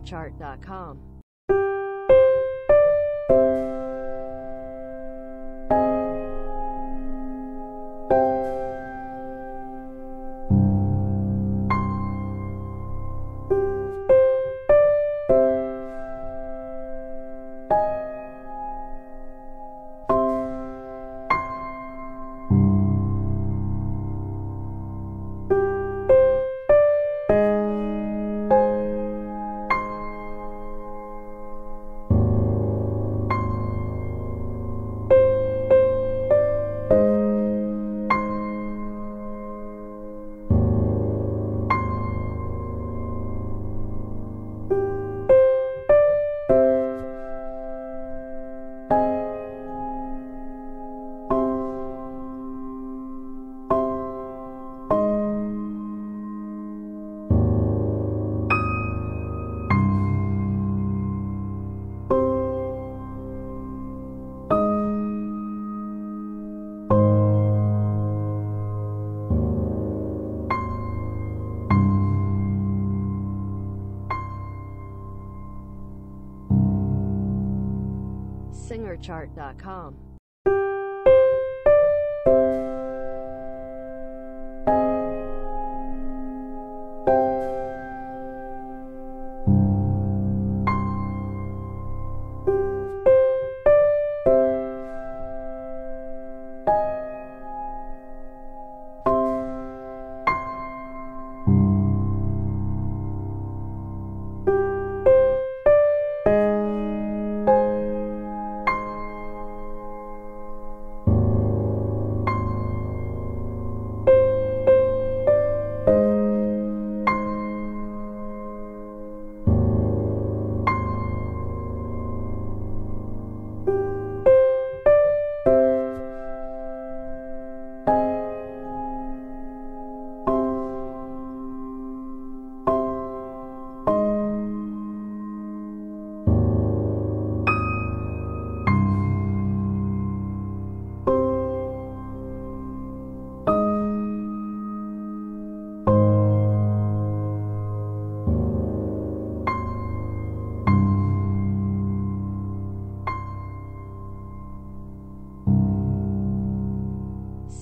TheColorChart.com. SingerChart.com.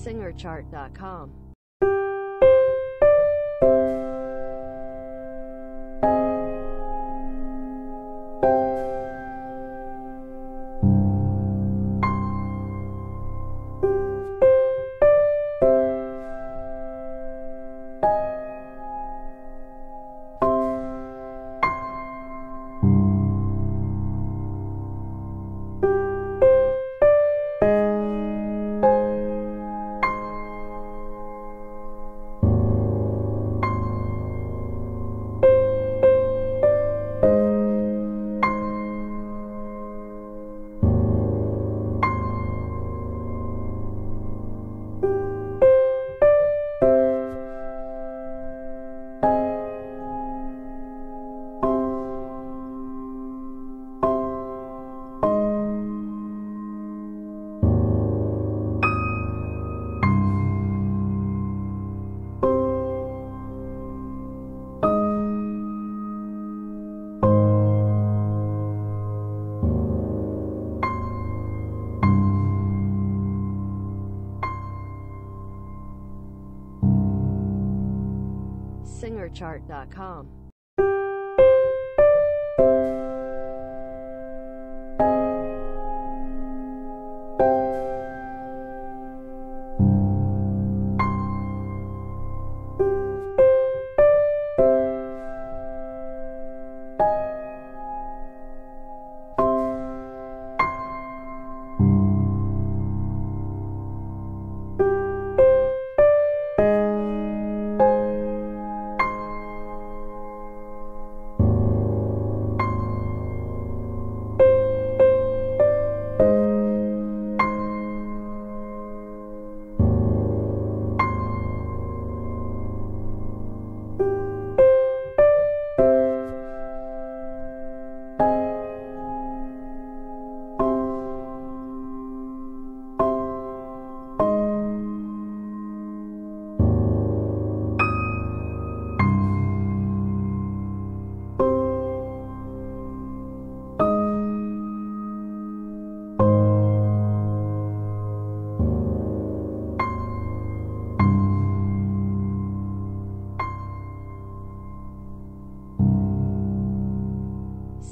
SingerChart.com. Chart.com.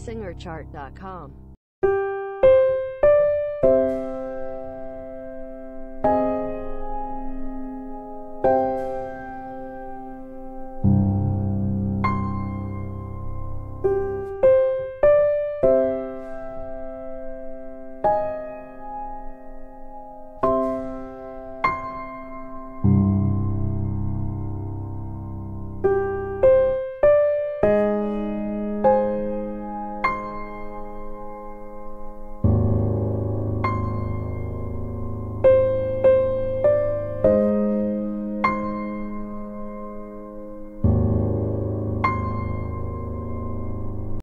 SingerChart.com.